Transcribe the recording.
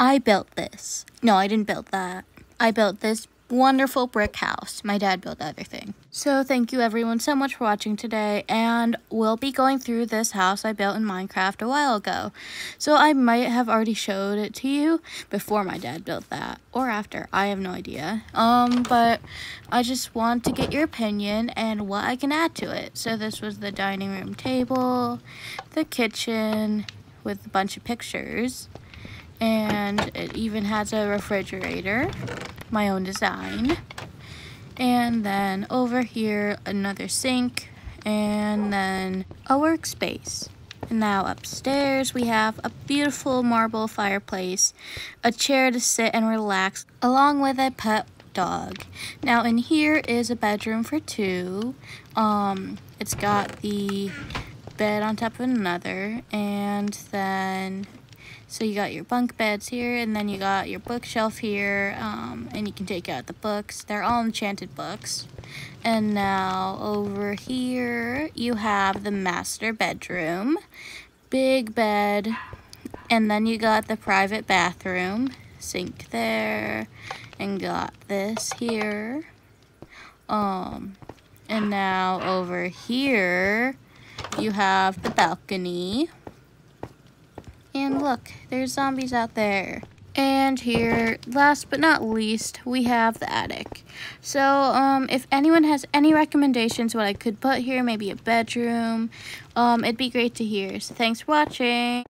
I built this. No, I didn't build that. I built this wonderful brick house. My dad built everything. So thank you everyone so much for watching today and we'll be going through this house I built in Minecraft a while ago. So I might have already showed it to you before my dad built that or after. I have no idea. Um but I just want to get your opinion and what I can add to it. So this was the dining room table, the kitchen with a bunch of pictures and it even has a refrigerator my own design. And then over here, another sink, and then a workspace. And now upstairs, we have a beautiful marble fireplace, a chair to sit and relax, along with a pet dog. Now in here is a bedroom for two. Um, it's got the bed on top of another, and then so you got your bunk beds here, and then you got your bookshelf here, um, and you can take out the books. They're all enchanted books. And now over here, you have the master bedroom, big bed, and then you got the private bathroom, sink there, and got this here. Um, and now over here, you have the balcony and look, there's zombies out there. And here, last but not least, we have the attic. So, um, if anyone has any recommendations what I could put here, maybe a bedroom, um, it'd be great to hear. So thanks for watching.